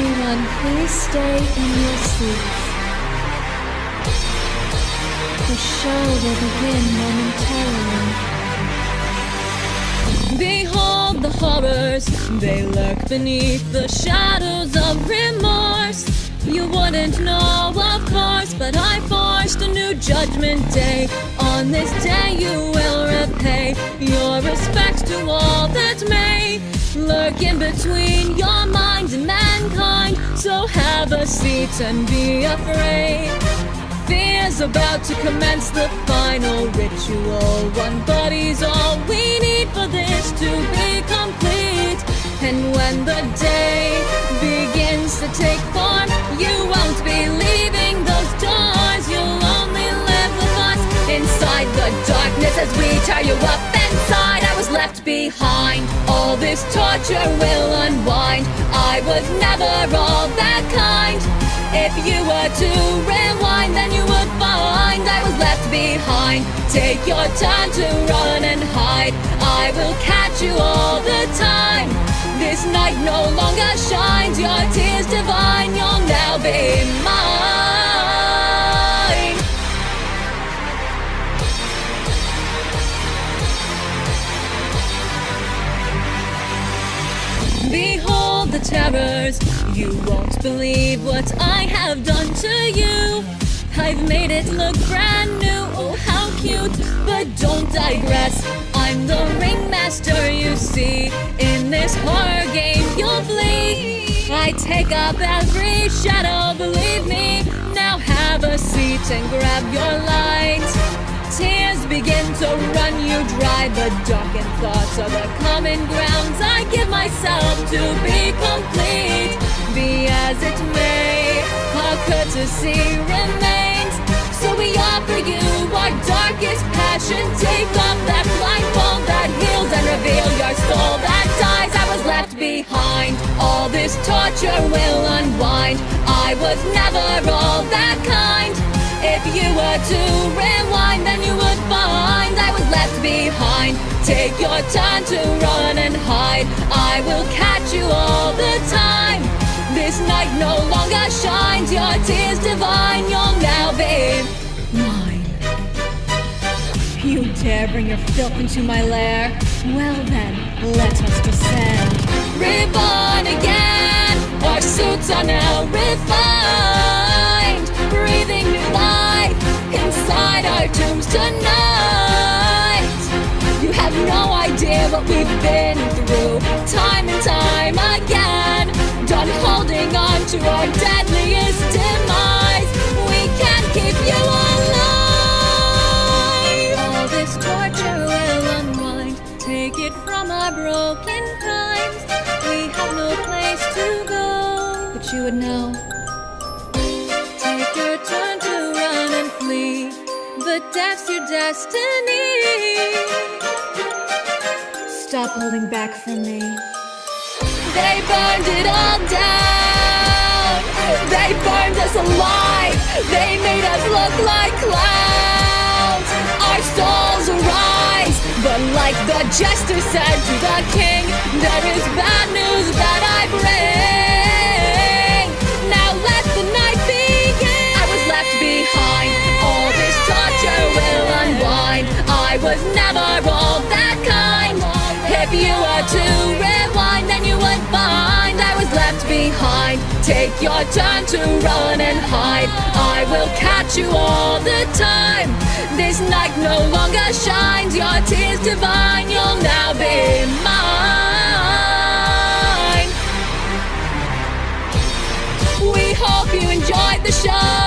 Everyone, please stay in your seats. The show will begin momentarily. Behold the horrors, they lurk beneath the shadows of remorse. You wouldn't know, of course, but I forced a new judgment day. On this day, you will repay your respects to all that may lurk in between your mind and mankind. So have a seat and be afraid. Fear's about to commence the final ritual. One body's all we need for this to be complete. And when the day begins to take form, you won't be leaving those doors. You'll only live with us inside the darkness as we tear you up inside. Left behind. All this torture will unwind. I was never all that kind. If you were to rewind, then you would find I was left behind. Take your time to run and hide. I will catch you all the time. This night no longer shines. Your tears divine. You'll now be mine. The terrors. You won't believe what I have done to you. I've made it look brand new. Oh, how cute. But don't digress. I'm the ringmaster, you see. In this horror game, you'll flee. I take up every shadow, believe me. Now have a seat and grab your light. Tears begin to run you dry, but darkened thoughts are the common grounds I give myself to be complete. Be as it may, our courtesy remains. So we offer you our darkest passion. Take off that blindfold that heals and reveal your soul that dies. I was left behind. All this torture will unwind. I was never all that kind. If you were to rewind, Take your time to run and hide. I will catch you all the time. This night no longer shines. Your tears divine. You'll now be mine. You dare bring your filth into my lair? Well then, let us descend. Reborn again. Our suits are now refined. We've been through, time and time again. Done holding on to our deadliest demise. We can't keep you alive. All this torture will unwind. Take it from our broken times. We have no place to go, but you would know. Take your turn to run and flee, but death's your destiny. Stop holding back from me. They burned it all down. They burned us alive. They made us look like clowns. Our souls arise, but like the jester said to the king, there is bad news that I bring. Take your time to run and hide. I will catch you all the time. This night no longer shines. Your tears divine. You'll now be mine. We hope you enjoyed the show.